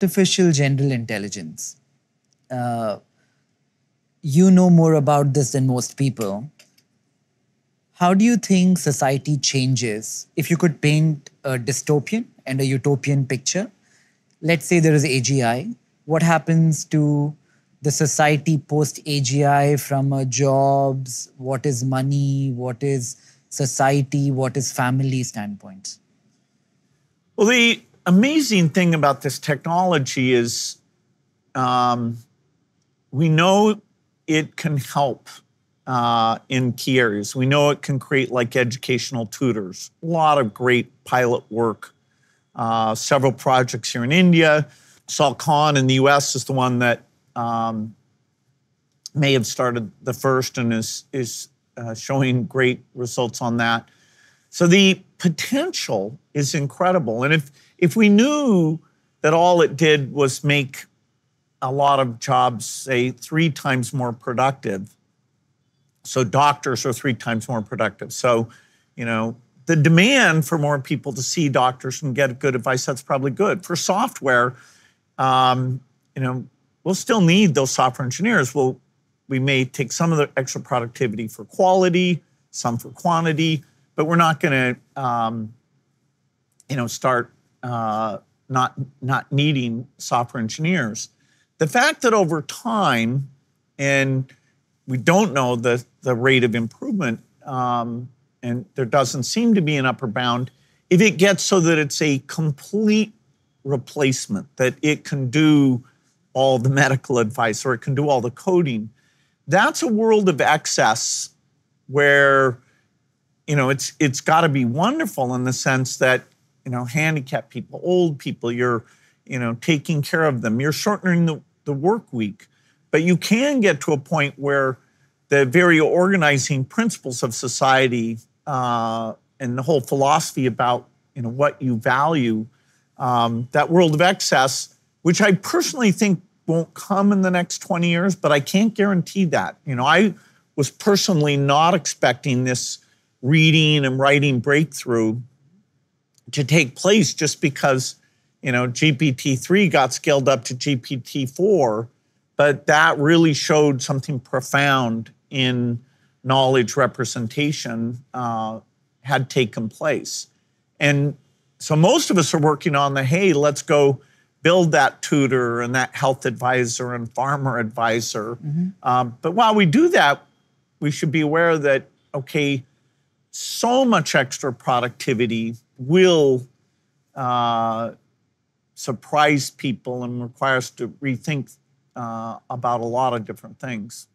artificial general intelligence. Uh, you know more about this than most people. How do you think society changes if you could paint a dystopian and a utopian picture? Let's say there is AGI. What happens to the society post AGI from a jobs, what is money, what is society, what is family standpoints? Well, the amazing thing about this technology is um, we know it can help uh, in key areas. We know it can create like educational tutors. A lot of great pilot work. Uh, several projects here in India. Sal Khan in the US is the one that um, may have started the first and is, is uh, showing great results on that. So the potential is incredible. And if if we knew that all it did was make a lot of jobs, say, three times more productive, so doctors are three times more productive. So, you know, the demand for more people to see doctors and get good advice, that's probably good. For software, um, you know, we'll still need those software engineers. We'll, we may take some of the extra productivity for quality, some for quantity, but we're not going to, um, you know, start uh, not not needing software engineers. The fact that over time, and we don't know the the rate of improvement, um, and there doesn't seem to be an upper bound. If it gets so that it's a complete replacement, that it can do all the medical advice or it can do all the coding, that's a world of excess where you know it's it's got to be wonderful in the sense that you know, handicapped people, old people, you're, you know, taking care of them. You're shortening the, the work week. But you can get to a point where the very organizing principles of society uh, and the whole philosophy about, you know, what you value, um, that world of excess, which I personally think won't come in the next 20 years, but I can't guarantee that. You know, I was personally not expecting this reading and writing breakthrough to take place just because you know GPT-3 got scaled up to GPT-4, but that really showed something profound in knowledge representation uh, had taken place. And so most of us are working on the hey, let's go build that tutor and that health advisor and farmer advisor. Mm-hmm. Um, but while we do that, we should be aware that okay, so much extra productivity will uh, surprise people and require us to rethink uh, about a lot of different things.